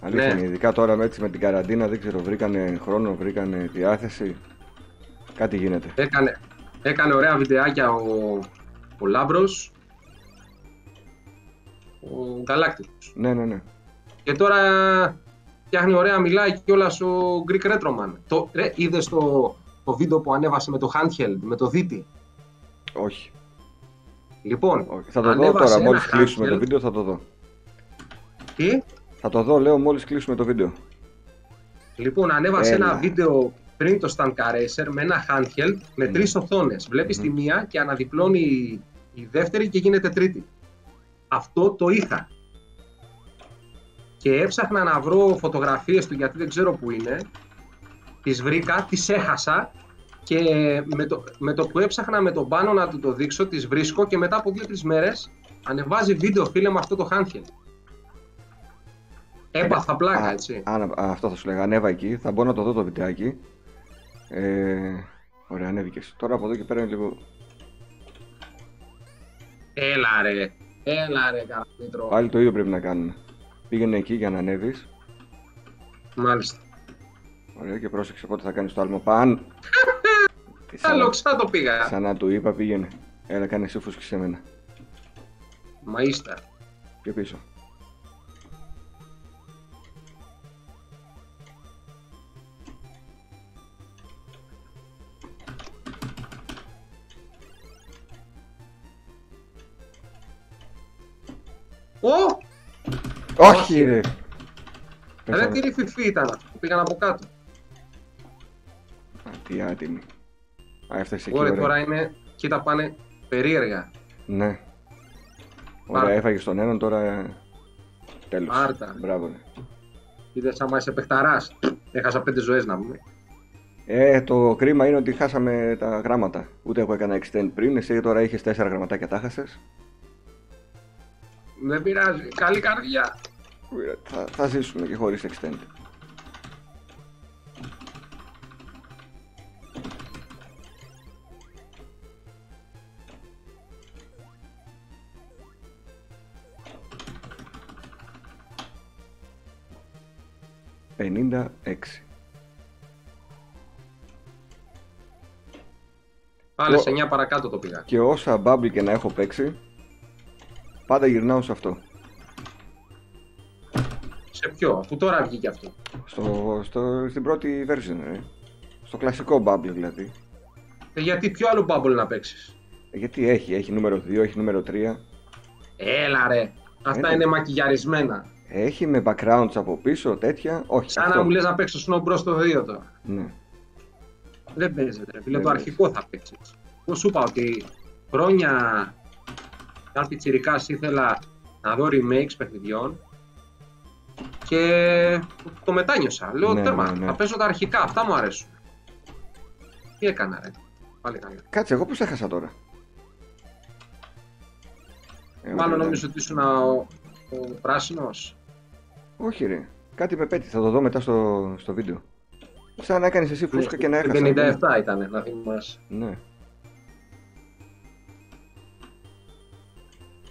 Αλήθεια Ναι. είναι. Ειδικά τώρα με, έτσι, με την καραντίνα, δεν ξέρω, βρήκανε χρόνο, βρήκανε διάθεση. Κάτι γίνεται. Έκανε, έκανε ωραία βιντεάκια ο, ο Λάμπρος, ο Γκαλάκτικος. Ναι, ναι, ναι. Και τώρα φτιάχνει ωραία, μιλάει κιόλας ο Greek Retroman. Το, ρε, είδες το, το βίντεο που ανέβασε με το handheld, με το δίτη; Όχι. Λοιπόν, όχι. Θα το δω ανέβασε τώρα, ένα μόλις κλείσουμε το handheld. βίντεο θα το δω. Τι; Θα το δω, λέω, μόλις κλείσουμε το βίντεο. Λοιπόν, ανέβασε Έλα. ένα βίντεο πριν το Stand Car Racer με ένα handheld με Μμμ. τρεις οθόνες. Βλέπεις τη Μμμ. μία και αναδιπλώνει η- η δεύτερη και γίνεται τρίτη. Αυτό το είχα. Και έψαχνα να βρω φωτογραφίες του γιατί δεν ξέρω που είναι. Τις βρήκα, τις έχασα και με το, με το που έψαχνα με τον πάνω να του το δείξω, τις βρίσκω και μετά από δύο-τρεις μέρες ανεβάζει βίντεο φίλε με αυτό το handheld. Έπαθα πλάκα, Α, έτσι. α, α, αυτό θα σου λέγα. Ανέβα εκεί. Θα μπω να το δω το βιντεάκι. Ε, ωραία, ανέβηκες. Τώρα από εδώ και πέρα είναι λίγο. Έλα ρε, έλα ρε Καραπίτρο. Πάλι το ίδιο πρέπει να κάνουμε. Πήγαινε εκεί για να ανέβεις. Μάλιστα. Ωραία, και πρόσεξε πότε θα κάνεις το άλμα. Παν! Τι σαν- Άλλο ξά το πήγα. Σαν να του είπα, πήγαινε. Έλα, κάνε εσύ φούσκι σε μένα. Μαΐστα. Και πίσω. Ω! Όχι, Όχι. ρε! Ρε Πέσαμε. τι ρηφιφί ήταν αυτό που πήγαν από κάτω. Α, τι άτιμη. Α, έφτασε εκεί, Ωραία, ωραία. τώρα είναι, κοίτα πάνε περίεργα. Ναι. Ωραία, Πάρτα. έφαγε τον έναν, τώρα. Τέλος. Πάρτα. Μπράβο, ναι. Είδες άμα είσαι παιχταράς. Έχασα πέντε ζωές να πούμε. Ε, το κρίμα είναι ότι χάσαμε τα γράμματα. Ούτε εγώ έκανα extend πριν. Εσύ τώρα είχες 4 γραμματάκια, τα χάσες; Δεν πειράζει. Καλή καρδιά. Θα, θα ζήσουμε και χωρίς extend. Πενήντα έξι. Πάλι σε 9 παρακάτω το πήγα. Και όσα bubble και να έχω παίξει, πάντα γυρνάω σε αυτό. Σε ποιο, που τώρα βγήκε αυτό. Στο, στο, στην πρώτη version, ρε. Στο κλασικό bubble δηλαδή. Ε, γιατί ποιο άλλο bubble να παίξεις; Ε, γιατί έχει, έχει νούμερο 2, έχει νούμερο 3. Έλα ρε, αυτά Ε, είναι μακιγιαρισμένα. Έχει με backgrounds από πίσω, τέτοια. Όχι. Σαν αυτό. να μου λες να παίξω Snow Bros το 2 τώρα. Ναι. Δεν παίζεται. ρε Φίλε, Δεν το παίζει. αρχικό θα παίξει. Εγώ σου είπα ότι χρόνια σαν πιτσιρικάς ήθελα να δω remakes παιχνιδιών και το μετάνιωσα. Λέω Ναι, τέρμα, ναι, ναι. θα παίζω τα αρχικά, αυτά μου αρέσουν. Τι έκανα ρε, πάλι καλά. Κάτσε, εγώ πώς έχασα τώρα; Ε, Μάλλον ωραία. νομίζω ότι ήσουν ο, ο πράσινος. Όχι ρε. Κάτι με πέτει, θα το δω μετά στο, στο βίντεο. Σαν να έκανες εσύ φούσκα και να έχασα. 57 ήταν, να θυμάσαι. Ναι.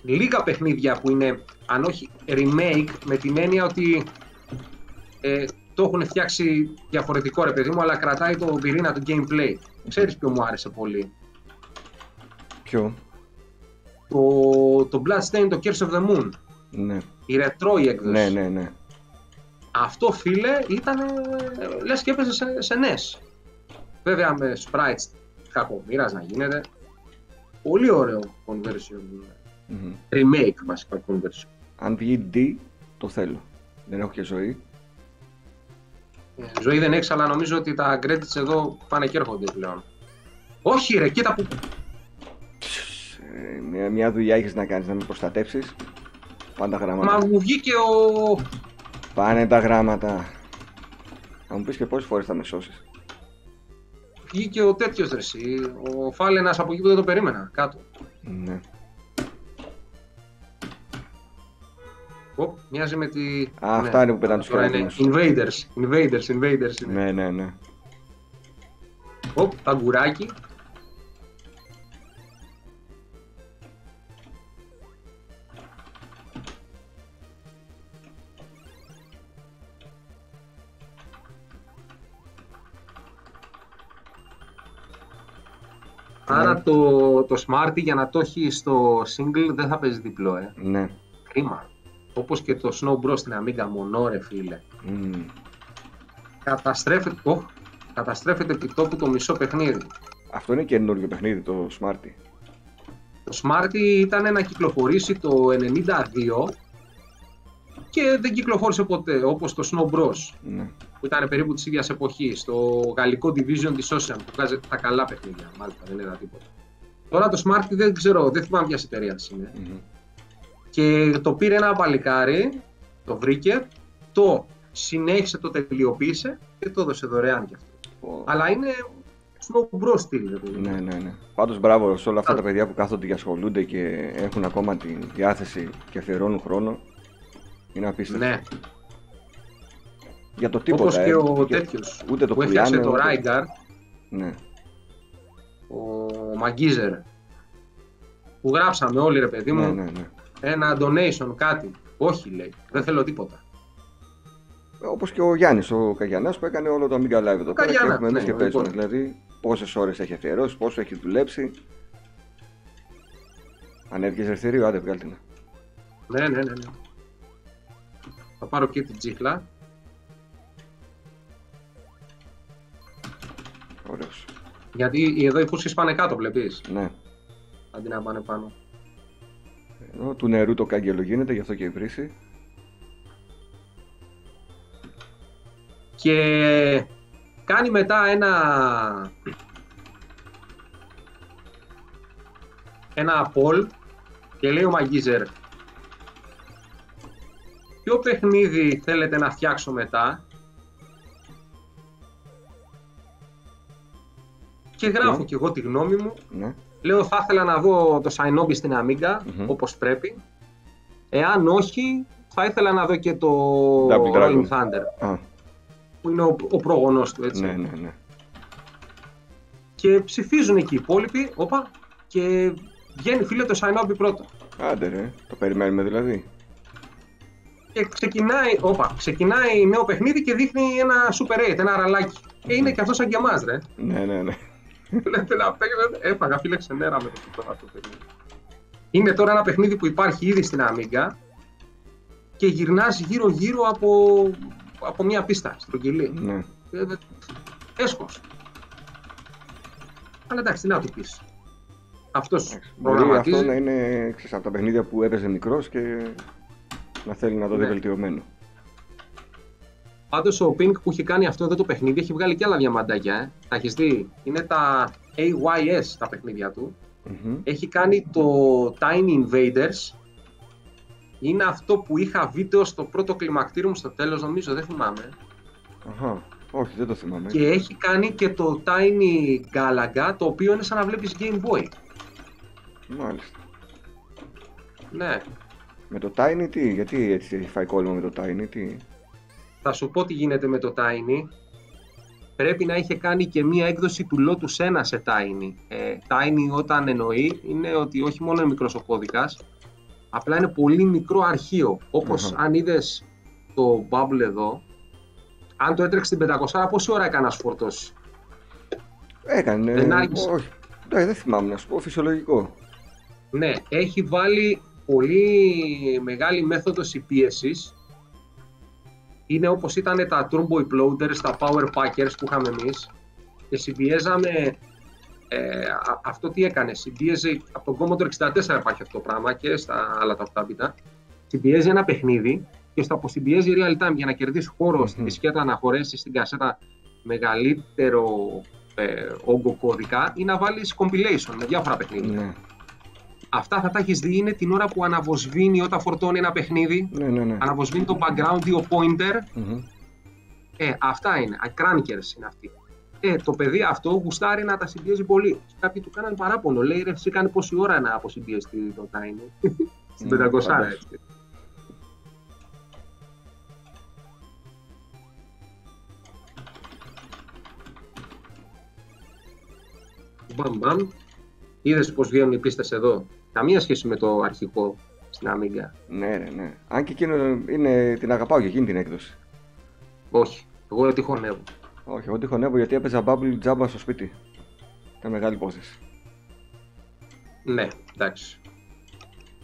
λίγα παιχνίδια που είναι, αν όχι remake, με την έννοια ότι ε, το έχουν φτιάξει διαφορετικό ρε παιδί μου, αλλά κρατάει το πυρήνα του gameplay. Ξέρεις ποιο μου άρεσε πολύ; Ποιο; Το, το Bloodstained, το Curse of the Moon. Ναι. Η retro η έκδοση. Ναι, ναι, ναι. Αυτό φίλε ήταν ε, λες και έπαιζε σε, σε NES. Βέβαια με sprites κακομοίρας να γίνεται. Πολύ ωραίο conversion. Μμμ. Remake βασικά conversion. Αν βγει D, το θέλω. Δεν έχω και ζωή. Ε, Ζωή δεν έχει, αλλά νομίζω ότι τα credits εδώ πάνε και έρχονται πλέον. Όχι ρε, κοίτα που... Ε, μια, μια δουλειά έχεις να κάνεις, να με προστατεύσεις. Πάντα γράμματα. Μα μου βγήκε ο... Πάνε τα γράμματα. Θα μου πεις και πόσες φορές θα με σώσεις. Βγήκε ο τέτοιος ρε εσύ, ο Φάλαινας από εκεί που δεν το περίμενα, κάτω. Ναι. Οπ, μοιάζει με τη... Α, αυτά είναι που πετάνε τους Τώρα είναι χειροκρότημους. Invaders, Invaders, Invaders είναι. Ναι, ναι, ναι. Οπ, ταγκουράκι. Άρα το, το Smarty για να το έχει στο single δεν θα παίζει διπλό, ε. Ναι. Κρίμα. Όπως και το Snow Bros στην Amiga μονό, ρε φίλε. Μμμ. Καταστρέφεται, oh, καταστρέφεται επί τόπου το μισό παιχνίδι. Αυτό είναι καινούργιο παιχνίδι, το Smarty. Το Smarty ήταν να κυκλοφορήσει το 92 και δεν κυκλοφόρησε ποτέ, όπως το Snow Bros Ναι. Που ήταν περίπου της ίδιας εποχής, το γαλλικό division της Ocean που βγάζει τα καλά παιχνίδια, μάλιστα δεν είδα τίποτα. Τώρα το Smarty δεν ξέρω, δεν θυμάμαι ποια εταιρεία είναι. Μμμ. Και το πήρε ένα παλικάρι, το βρήκε, το συνέχισε, το τελειοποίησε και το έδωσε δωρεάν κι αυτό. Ω. Αλλά είναι Snow Bros στυλ, ρε παιδί. Ναι, ναι, ναι. Πάντως μπράβο σε όλα αυτά τα παιδιά που κάθονται και ασχολούνται και έχουν ακόμα τη διάθεση και αφιερώνουν χρόνο. Είναι απίστευτο. Ναι, Για το τίποτα. όπως ε. και ο Και- τέτοιος Ούτε το που έφτιαξε πουλάνε. το ούτε- Rygar, Ναι. ο Μαγκίζερ, που γράψαμε όλοι ρε παιδί μου, ναι, ναι, ναι. ένα donation, κάτι. Όχι λέει, δεν θέλω τίποτα. Όπως και ο Γιάννης ο Καγιανάς που έκανε όλο το Amiga Live εδώ πέρα και Καγιανάς, έχουμε εμείς ναι, και ο παίζουμε. λοιπόν. Δηλαδή, πόσες ώρες έχει αφιερώσει, πόσο έχει δουλέψει. Ανέβηκε ελευθερίο, άντε βγάλτε την. Ναι, ναι, ναι, ναι. Θα πάρω και την τσίχλα. Ωραίος. Γιατί εδώ οι φούσκες πάνε κάτω, βλέπεις, Ναι. αντί να πάνε πάνω. Εδώ του νερού το κάγκελο γίνεται, γι' αυτό και η βρύση. Και κάνει μετά ένα... ένα poll και λέει ο Μαγκίζερ ποιο παιχνίδι θέλετε να φτιάξω μετά και γράφω Ναι. και εγώ τη γνώμη μου Ναι. Λέω θα ήθελα να δω το Shinobi στην Amiga Μμμ. όπως πρέπει. Εάν όχι, θα ήθελα να δω και το Double Rolling Dragon. Thunder, Α, που είναι ο, ο πρόγονός του, έτσι. ναι, ναι, ναι. Και ψηφίζουν εκεί οι υπόλοιποι, όπα, και βγαίνει φίλε το Shinobi πρώτο. Άντε ρε, το περιμένουμε δηλαδή. Και ξεκινάει, όπα, ξεκινάει νέο παιχνίδι και δείχνει ένα Super 8, ένα ραλάκι. Και είναι και αυτό σαν και εμάς, ρε. Ναι, ναι, ναι. Λέτε να παίξετε. Έφαγα φίλε ξενέρα με το τώρα αυτό το παιχνίδι. Είναι τώρα ένα παιχνίδι που υπάρχει ήδη στην Amiga και γυρνάς γύρω-γύρω από, από μια πίστα, στρογγυλή. ναι. Ε, ε, Έσχος. Αλλά εντάξει, τι να του πεις. Αυτός Εντάξει, Μπορεί προγραμματίζει. αυτό να είναι ξέρεις, από τα παιχνίδια που έπαιζε μικρός και να θέλει να το δει Ναι. βελτιωμένο. Πάντως ο Pink που έχει κάνει αυτό εδώ το παιχνίδι έχει βγάλει και άλλα διαμαντάκια. Ε. Τα έχεις δει; Είναι τα AYS τα παιχνίδια του. Μμμ. έχει κάνει το Tiny Invaders. Είναι αυτό που είχα βίντεο στο πρώτο κλιμακτήριο μου στο τέλος, νομίζω, δεν θυμάμαι. Αχα. Όχι, δεν το θυμάμαι. Και έχει κάνει και το Tiny Galaga, το οποίο είναι σαν να βλέπεις Game Boy. Μάλιστα. Ναι. Με το Tiny τι, γιατί έτσι έχει φάει κόλλημα με το Tiny, τι; Θα σου πω τι γίνεται με το Tiny. Πρέπει να είχε κάνει και μία έκδοση του Lotus 1 σε Tiny. Ε, Tiny όταν εννοεί είναι ότι όχι μόνο είναι μικρός ο κώδικας, απλά είναι πολύ μικρό αρχείο. Όπως Αχα. αν είδες το Bubble εδώ, αν το έτρεξε την 500, πόση ώρα έκανε να σου φορτώσει; Έκανε. Δεν άργησε. Όχι. Ναι, δεν θυμάμαι να σου πω, φυσιολογικό. Ναι, έχει βάλει πολύ μεγάλη μέθοδος συμπίεσης. Είναι όπως ήταν τα Turbo Uploaders, τα Power Packers που είχαμε εμείς και συμπιέζαμε ε, α- αυτό τι έκανε, συμπίεζε από τον Commodore 64 υπάρχει αυτό το πράγμα και στα άλλα τα 8 bit συμπιέζει ένα παιχνίδι και στο αποσυμπιέζει real time για να κερδίσεις χώρο Μμμ. στη δισκέτα να χωρέσεις στην κασέτα μεγαλύτερο ε, όγκο κώδικα ή να βάλεις compilation με διάφορα παιχνίδια. Ναι, Αυτά θα τα έχεις δει είναι την ώρα που αναβοσβήνει όταν φορτώνει ένα παιχνίδι. ναι, ναι. ναι. Αναβοσβήνει το background ή ο pointer. Μμμ. Ε, αυτά είναι. Crankers είναι αυτοί. Ε, το παιδί αυτό γουστάρει να τα συμπιέζει πολύ. Κάποιοι του κάνανε παράπονο. Λέει ρε, εσύ κάνει πόση ώρα να αποσυμπιεστεί το Tiny. Στην Ναι, 500 φαντάζομαι. έτσι. Μπαμ μπαμ. Είδες πως βγαίνουν οι πίστες εδώ; Καμία σχέση με το αρχικό στην Amiga. Ναι, ρε, ναι. Αν και εκείνο είναι, την αγαπάω και εκείνη την έκδοση. Όχι. Εγώ τη χωνεύω. Όχι, εγώ τη χωνεύω γιατί έπαιζα Bubble Jabba στο σπίτι. Ήταν μεγάλη υπόθεση. Ναι, εντάξει.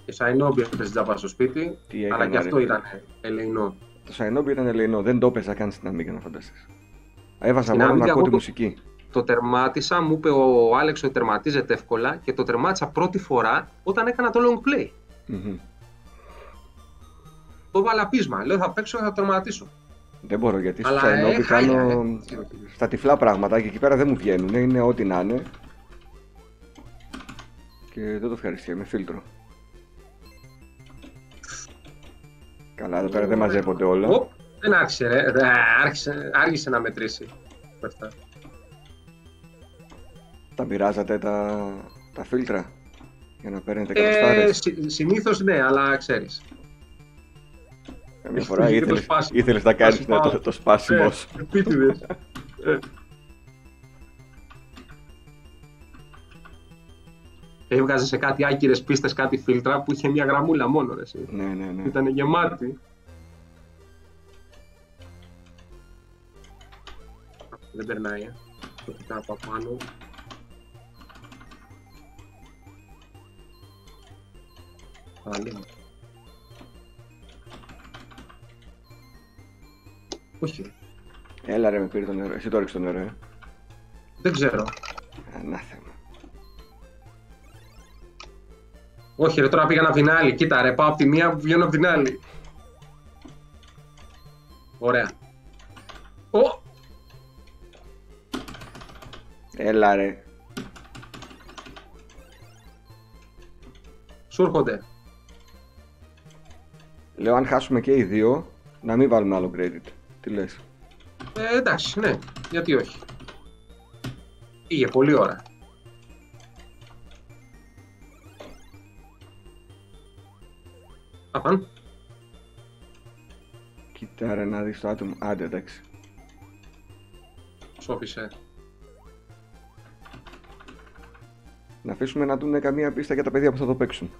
Και Shinobi έπαιζε τζάμπα στο σπίτι, Τι αλλά έκανα, και αυτό ρε. ήταν ελεηνό. Το Shinobi ήταν ελεηνό, δεν το έπαιζα καν στην Amiga να φανταστείς. Έβαζα Στην μόνο Amiga να ακούω εγώ τη το- μουσική. Το τερμάτισα, μου είπε ο Άλεξ ότι τερματίζεται εύκολα και το τερμάτισα πρώτη φορά όταν έκανα το long play. Μμμ. Το έβαλα πείσμα. Λέω θα παίξω και θα τερματίσω. Δεν μπορώ γιατί στο Αλλά, Shinobi ε, χάλια, κάνω ε. στα τυφλά πράγματα και εκεί πέρα δεν μου βγαίνουν. Είναι ό,τι να είναι. Και δεν το ευχαριστώ, με φίλτρο. Καλά, εδώ πέρα δεν μαζεύονται όλα. Οπ, δεν άρχισε ρε. Δε, Άρχισε, άργησε να μετρήσει. Αυτά. Τα μοιράζατε τα, τα φίλτρα για να παίρνετε Ε, κατοστάρες. συ, συνήθως ναι, αλλά ξέρεις. Καμιά φορά και το ήθελες, σπάσιμο. ήθελες να κάνεις σπάω. ναι, το, το σπάσιμο σου. Ε, επίτηδες. Ε. Έβγαζε σε κάτι άκυρες πίστες, κάτι φίλτρα που είχε μια γραμμούλα μόνο. Ρε, εσύ. Ναι, ναι, ναι. Ήταν γεμάτη. Δεν περνάει. ε. Το κοιτάω από πάνω. Παραλίγο. Όχι. Έλα ρε με πήρε το νερό. Εσύ το ρίξες το νερό, ε. Δεν ξέρω. Ανάθεμα. Όχι, ρε, τώρα πήγα να την άλλη. Κοίτα, ρε, πάω από τη μία, βγαίνω από την άλλη. Ωραία. Ω! Έλα ρε. Σου έρχονται. Λέω αν χάσουμε και οι δύο, να μην βάλουμε άλλο credit. Τι λες; Ε, εντάξει, ναι. Γιατί όχι; Πήγε πολύ ώρα. Α, πάνε. Κοίταρα να δεις το άτομο. Άντε, εντάξει. Σώπησε. Να αφήσουμε να δουν καμία πίστα για τα παιδιά που θα το παίξουν.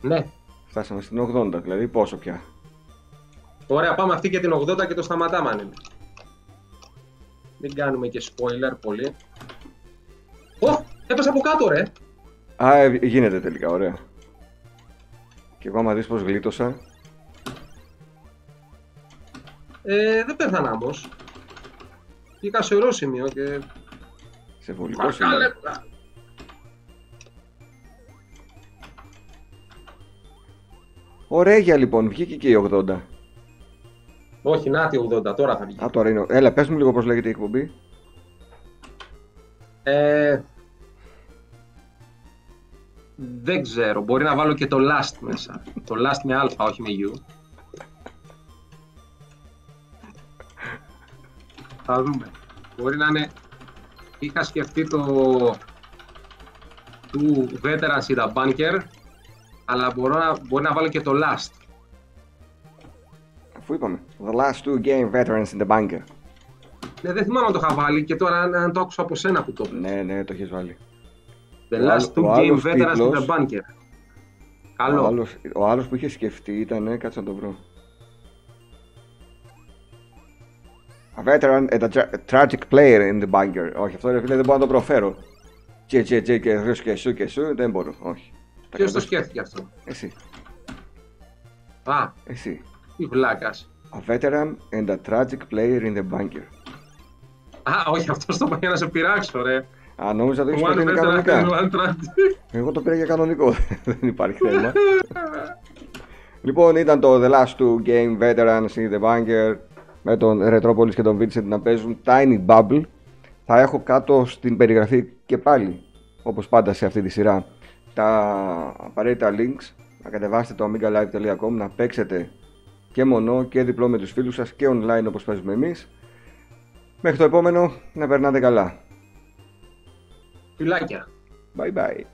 Ναι. Φτάσαμε στην 80, δηλαδή πόσο πια. Ωραία, πάμε αυτή και την 80 και το σταματάμε αν είναι. Μην κάνουμε και spoiler πολύ. Ω, έπεσα από κάτω ρε. Α, ε, γίνεται τελικά, ωραία. Και εγώ άμα δεις πως γλίτωσα, Ε, δεν πέθανα όμως. Βγήκα σε ωραίο σημείο και... σε βολικό Μακά σημείο. Ωραία λοιπόν, βγήκε και η 80. Όχι, να τη 80, τώρα θα βγει. Α, τώρα είναι. Έλα, πες μου λίγο πώς λέγεται η εκπομπή. Ε, δεν ξέρω, μπορεί να βάλω και το last μέσα. το last με α, όχι με u. Θα δούμε. Μπορεί να είναι... Είχα σκεφτεί το... του Veterans in the Bunker, αλλά μπορώ να, μπορεί να βάλω και το last. Αφού είπαμε. The last two game veterans in the bunker. Ναι, δεν θυμάμαι αν το είχα βάλει και τώρα αν, αν το άκουσα από σένα που το είπες. Ναι, ναι, το έχεις βάλει. The Ο last άλλος- two ο game άλλος Veterans in the τίτλος- Bunker. Ο Καλό. άλλος, ο άλλος που είχε σκεφτεί ήταν, κάτσε να το βρω. A veteran and a tra- tragic player in the bunker. Όχι, αυτό ρε φίλε δεν μπορώ να το προφέρω. Τσε τσε τσε και ρους και σου και σου, δεν μπορώ, όχι. Τα Ποιος το κρατάς- σκέφτηκε αυτό; Εσύ, Α, εσύ. τι βλάκας. A veteran and a tragic player in the bunker. Α, όχι, αυτός το είπα για να σε πειράξω, ρε. Α, νόμιζα το έχεις One πει veteran κανονικά. and one tragic. Εγώ το πήρα για κανονικό, δεν υπάρχει θέμα. λοιπόν, ήταν το The Last Two Game Veterans in the Bunker με τον Retropolis και τον Vincent να παίζουν Tiny Bubble. Θα έχω κάτω στην περιγραφή και πάλι, όπως πάντα σε αυτή τη σειρά, τα απαραίτητα links. Να κατεβάσετε το amigalive.com, να παίξετε και μονό και διπλό με τους φίλους σας και online όπως παίζουμε εμείς. Μέχρι το επόμενο, να περνάτε καλά. Φιλάκια. Bye bye.